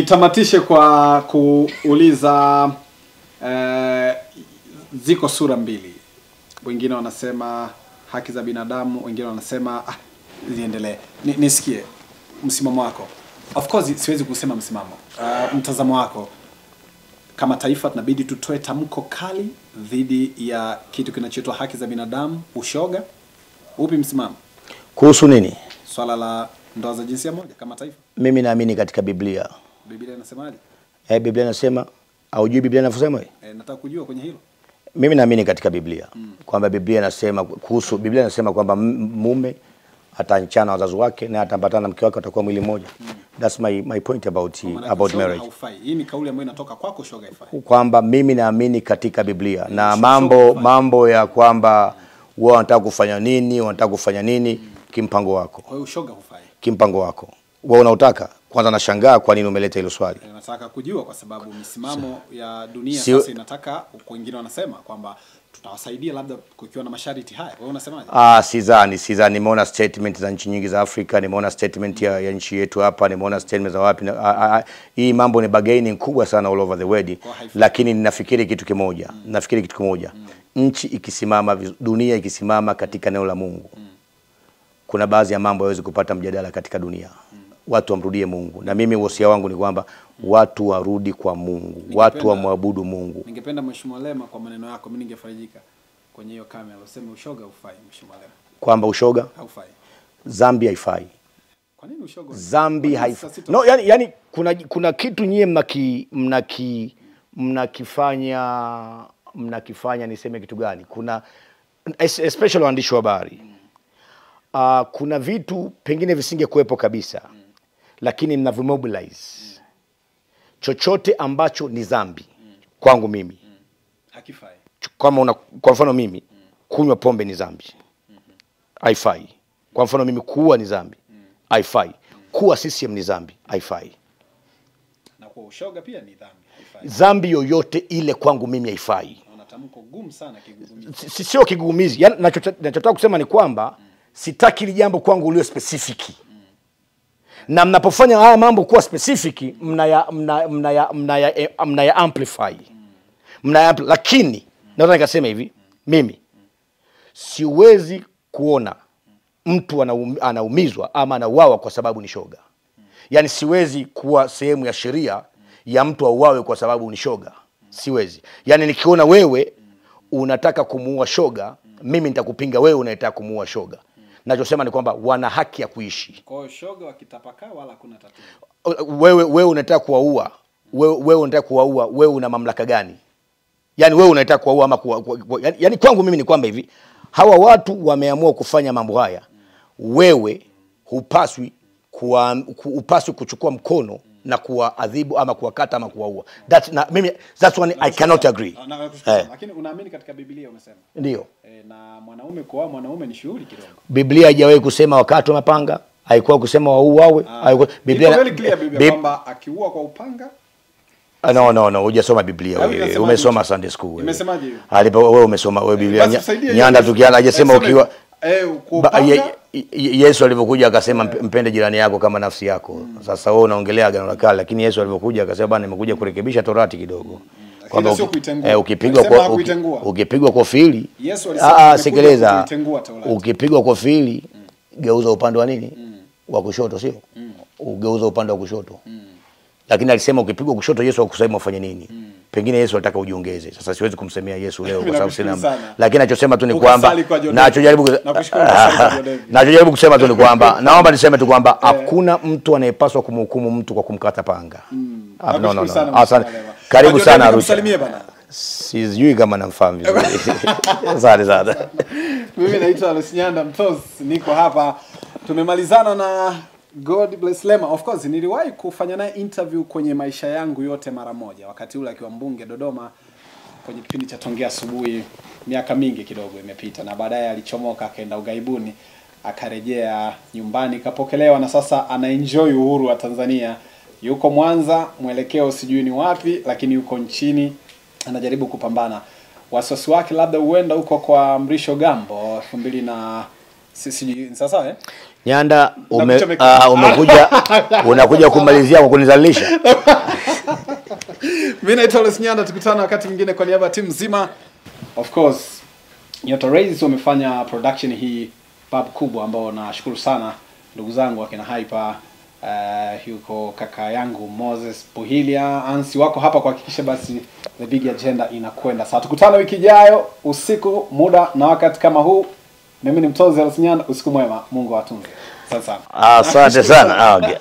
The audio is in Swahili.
Nitamatishe kwa kuuliza eh, ziko sura mbili, wengine wanasema haki za binadamu, wengine wanasema ah, ziendelee. Ni, nisikie msimamo wako. Of course siwezi kusema msimamo, uh, mtazamo wako. Kama taifa tunabidi tutoe tamko kali dhidi ya kitu kinachoitwa haki za binadamu, ushoga. Upi msimamo Kuhusu nini? swala la ndoa za jinsia moja kama taifa? Mimi naamini katika Biblia. Biblia inasemaje? Eh, Biblia inasema haujui Biblia inavyosema? Eh, nataka kujua kwenye hilo. Mimi naamini katika Biblia mm. kwamba Biblia inasema kuhusu Biblia inasema kwamba mume atanchana wazazi wake na ataambatana na mke wake watakuwa mwili mmoja. Mm. That's my my point about he, about marriage. Hii ni kauli ambayo inatoka kwako, shoga haifai. Kwamba mimi naamini katika Biblia na sio- mambo mambo ya kwamba wao wanataka kufanya nini, wanataka kufanya nini mm. kimpango wako. Kwa hiyo shoga hufai. Kimpango wako. Wewe unautaka? Kwanza nashangaa kwa nini umeleta hilo swali. Eh, Nataka kujua kwa sababu misimamo ya dunia Sio- sasa inataka, wengine wanasema kwamba tutawasaidia labda kukiwa na masharti haya. Wewe unasemaje? Ah, sidhani, sidhani. Nimeona statement za nchi nyingi za Afrika, nimeona statement ya, ya nchi yetu hapa, nimeona statement za wapi. na- a, a, Hii mambo ni bargaining kubwa sana all over the world, lakini ninafikiri kitu kimoja, mm. nafikiri kitu kimoja, mm. nchi ikisimama, dunia ikisimama katika neno la Mungu, mm. kuna baadhi ya mambo yawezi kupata mjadala katika dunia. Watu wamrudie Mungu, na mimi wosia wangu ni kwamba watu warudi kwa Mungu, watu wamwabudu Mungu. Ningependa Mheshimiwa Lema, kwa maneno yako mimi ningefarijika kwenye hiyo kamera useme ushoga haufai. Mheshimiwa Lema, Kwamba ushoga haufai. Zambia haifai. Kwa nini ushoga? Zambi haifai. No, yani, yani kuna kuna kitu nyie mnaki mnaki mnakifanya mnakifanya niseme kitu gani? Kuna especially waandishi wa habari. Uh, kuna vitu pengine visinge kuwepo kabisa. Lakini mnavimobilize. Chochote ambacho ni zambi kwangu mimi. hakifai. Kama una, kwa mfano mimi kunywa pombe ni zambi Haifai. Kwa mfano mimi kuua ni zambi Haifai. Kuwa CCM ni zambi Haifai. Na kwa ushoga pia ni dhambi, haifai. Dhambi yoyote ile kwangu mimi haifai. Sio kigugumizi. Yaani nachotaka kusema ni kwamba sitaki ili jambo kwangu ulio specific. Na mnapofanya haya mambo kuwa specific mnaya mnaya mnaya mnaya, eh, mnaya amplify. Mnaya ampli- lakini naweza nikasema hivi mimi siwezi kuona mtu anaum, anaumizwa ama anauawa kwa sababu ni shoga. Yaani siwezi kuwa sehemu ya sheria ya mtu auawe kwa sababu ni shoga. Siwezi. Yaani nikiona wewe unataka kumuua shoga, mimi nitakupinga wewe unayetaka kumuua shoga. Nachosema ni kwamba wana haki ya kuishi. Kwa hiyo shoga wakitapakaa wala kuna tatizo. Wewe wewe unataka kuwaua, wewe, wewe unataka kuwaua, wewe una mamlaka gani? Yaani wewe unataka kuwaua ama kuwa, kuwa, kuwa, yani, yani kwangu mimi ni kwamba hivi hawa watu wameamua kufanya mambo haya, wewe hupaswi kuwa, hupaswi kuchukua mkono na kuwaadhibu ama kuwakata ama kuwaua. That, na, mimi, that's one I cannot agree. Nakushukuru Eh. Lakini unaamini katika Biblia umesema. Ndio. Eh, na mwanaume kuoa mwanaume ni shughuli kidogo. Biblia haijawahi kusema wakati wa mapanga, haikuwa kusema wauawe. haikuwa- Biblia Biblia, kwamba akiua kwa upanga Ah, No, no, no, hujasoma Biblia wewe. Umesoma? Sunday school wewe. Imesemaje hiyo? Alipo wewe umesoma wewe Biblia. Tusaidie Nyanda tukiana hajasema ukiwa eh, Ba- ye- ye- Yesu alivyokuja akasema mp- mpende jirani yako kama nafsi yako. Sasa wewe unaongelea agano la kale, lakini Yesu alivyokuja akasema bana, nimekuja kurekebisha torati kidogo. Lakini sio eh, ukipigwa Alisema kwa ukipigwa kwa fili Yesu alisema ah, ah, amekuja sikiliza, ukipigwa kwa fili geuza upande wa nini? Wa kushoto, sio? Ugeuza upande wa kushoto. Lakini alisema ukipigwa kushoto, Yesu hakusema ufanye nini. Pengine Yesu alitaka ujiongeze. Sasa siwezi kumsemea Yesu leo kwa sababu sina, lakini nachosema tu ni kwamba nachojaribu nachojaribu kusema tu ni kwamba naomba niseme tu kwamba hakuna mtu anayepaswa kumhukumu mtu kwa kumkata panga. Ah, no, no, no. Asante. Karibu sana Arusha. Sijui kama namfahamu vizuri. Asante sana. Mimi naitwa Alois Nyanda Mtos, niko hapa. Tumemalizana na God bless Lema. Of course niliwahi kufanya naye interview kwenye maisha yangu yote mara moja, wakati ule akiwa mbunge Dodoma, kwenye kipindi cha Tongea Asubuhi, miaka mingi kidogo imepita, na baadaye alichomoka akaenda ugaibuni, akarejea nyumbani, kapokelewa na sasa anaenjoy uhuru wa Tanzania. Yuko Mwanza, mwelekeo sijui ni wapi, lakini yuko nchini anajaribu kupambana. Wasiwasi wake labda huenda huko kwa Mrisho Gambo elfu mbili na Si sijui ni sawa sawa eh? Nyanda ume, uh, umekuja unakuja kumalizia kwa kunizalilisha. Mimi naitwa Alois Nyanda, tukutana wakati mwingine kwa niaba ya timu nzima. Of course, Nyota Rays wamefanya production hii pub kubwa ambao nashukuru sana ndugu zangu akina Hyper uh, yuko kaka yangu Moses Puhilia Ansi wako hapa kuhakikisha basi the big agenda inakwenda. Sasa tukutane wiki ijayo usiku, muda na wakati kama huu. Mimi ni mtozi Alois usiku mwema, Mungu awatunze. Asante sana. Asante sana. Ah, okay.